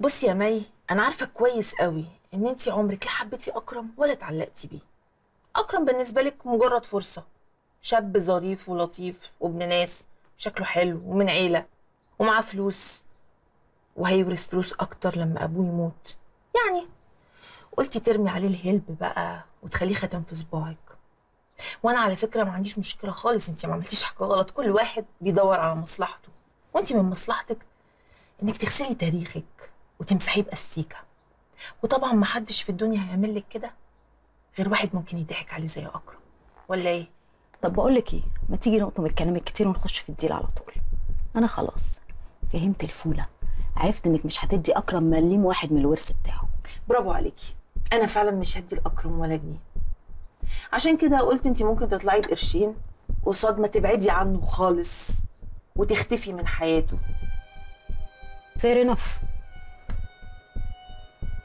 بصي يا مي أنا عارفة كويس قوي إن انت عمرك لا حبيتي أكرم ولا اتعلقتي بيه. أكرم بالنسبة لك مجرد فرصة. شاب ظريف ولطيف وابن ناس شكله حلو ومن عيلة ومعاه فلوس. وهيورث فلوس أكتر لما أبوه يموت. يعني قلتي ترمي عليه الهلب بقى وتخليه ختم في صباعك. وأنا على فكرة ما عنديش مشكلة خالص انت ما عملتيش حاجة غلط. كل واحد بيدور على مصلحته. وانت من مصلحتك إنك تغسلي تاريخك. وتمسحيه باستيكه وطبعا ما حدش في الدنيا هيعمل لك كده غير واحد ممكن يضحك عليه زي أكرم. ولا إيه؟ طب بقول لك إيه؟ ما تيجي نقطة من الكلام الكتير ونخش في الديل على طول. أنا خلاص فهمت الفولة. عرفت إنك مش هتدي أكرم مليم واحد من الورث بتاعه. برافو عليكي. أنا فعلا مش هدي لأكرم ولا جنيه. عشان كده قلت انت ممكن تطلعي بقرشين قصاد ما تبعدي عنه خالص وتختفي من حياته. فير انف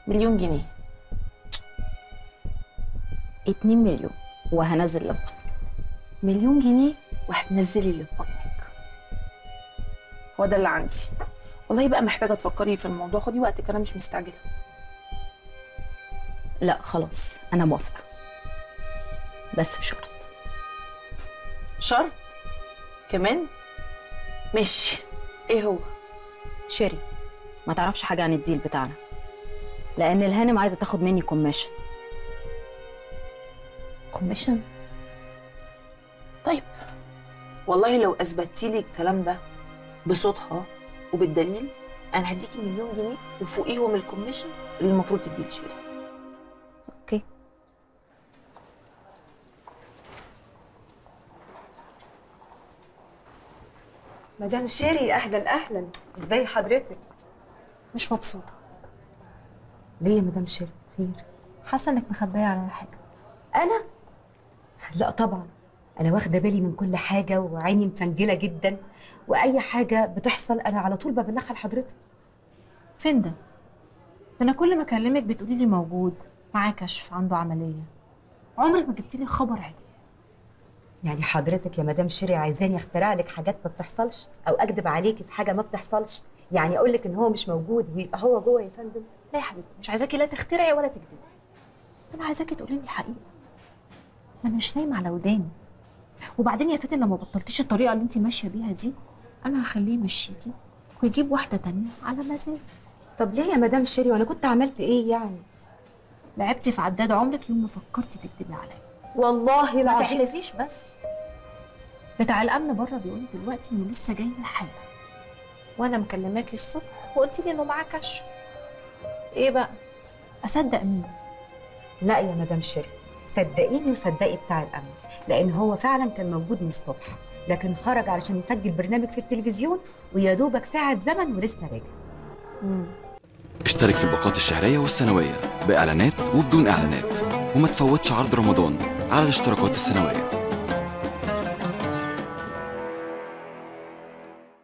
مليون جنيه. 2 مليون وهنزل لك مليون جنيه وهتنزلي اللي في بطنك هو ده اللي عندي. والله بقى محتاجة تفكري في الموضوع. خدي وقتك أنا مش مستعجلة. لا خلاص أنا موافقة. بس بشرط. شرط؟ كمان؟ ماشي. إيه هو؟ شيري ما تعرفش حاجة عن ال deal بتاعنا. لأن الهانم عايزة تاخد مني commission. commission؟ طيب والله لو أثبتتي لي الكلام ده بصوتها وبالدليل أنا هديكي مليون جنيه وفوقيهم ال commission اللي المفروض تديه لشيري okay. مدام شيري أهلا أهلا. إزاي حضرتك؟ مش مبسوطة. ليه يا مدام شيري خير. حاسة إنك مخبية عليا حاجة. أنا؟ لا طبعا. أنا واخدة بالي من كل حاجة وعيني مفنجلة جدا. وأي حاجة بتحصل أنا على طول ببلغها لحضرتك. فين ده؟ ده أنا كل ما أكلمك بتقولي لي موجود معاه كشف عنده عملية. عمرك ما جبتي لي خبر عادي يعني حضرتك يا مدام شيري عايزاني أخترع لك حاجات ما بتحصلش؟ أو أكذب عليكي في حاجة ما بتحصلش؟ يعني أقول لك إن هو مش موجود ويبقى هو جوه يا فندم. لا يا حبيبتي مش عايزاكي لا تخترعي ولا تكذبي. أنا عايزاكي تقولي لي الحقيقة ما أنا مش نايمة على وداني. وبعدين يا فاتن لو ما بطلتيش الطريقة اللي انت ماشية بيها دي أنا هخليه يمشيكي ويجيب واحدة تانية على مزاجه. طب ليه يا مدام شيري؟ وأنا كنت عملت إيه يعني؟ لعبتي في عداد عمرك يوم ما فكرتي تكذبي عليا. والله ما العظيم. تحلفيش بس. بتاع الأمن بره بيقول دلوقتي إنه لسه جاي حالا وأنا مكلماكي الصبح وقلت لي إنه معاه كشف. إيه بقى؟ أصدق مين؟ لا يا مدام شيري صدقيني وصدقي بتاع الأمن لأن هو فعلا كان موجود من الصبح لكن خرج علشان يسجل برنامج في التلفزيون ويا دوبك ساعة زمن ولسه راجع. اشترك في الباقات الشهرية والسنوية بإعلانات وبدون إعلانات وما تفوتش عرض رمضان على الاشتراكات السنوية.